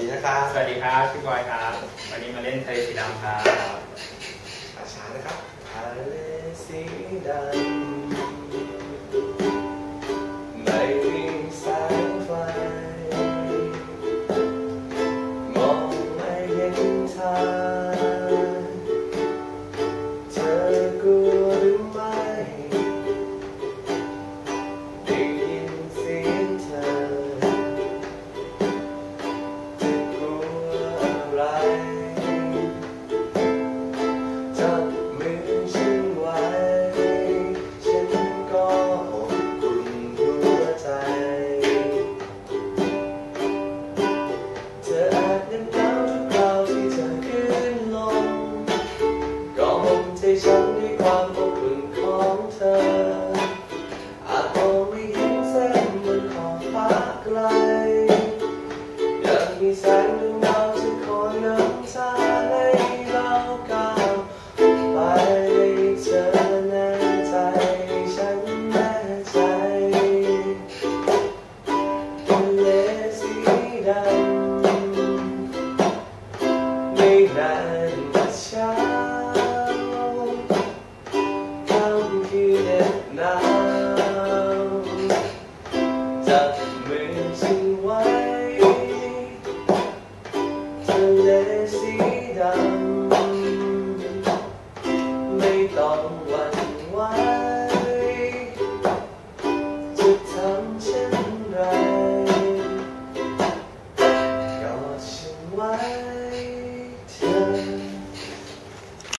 ดีนะครับ สวัสดีครับพี่บอยครับ วันนี้มาเล่นทะเลสีดำครับอาชานะครับทะเลสีดำไม่มีแสงไฟมองไม่เห็นทาง ใจฉันด้วยความอบอุ่นของเธอ อาจมองไม่เห็นเส้นบนขอบฟ้าไกลยังมีแสงดวงดาวที่คอยนำทางให้เราก้าวไปเธอแน่ใจ ฉันแน่ใจทะเลสีดำไม่นาน ยืนเด็ดดาวจัมืฉันไว้ะเลสีดำไม่ต้องหวั่นไหวจะทำเช่นไรกอดฉันไว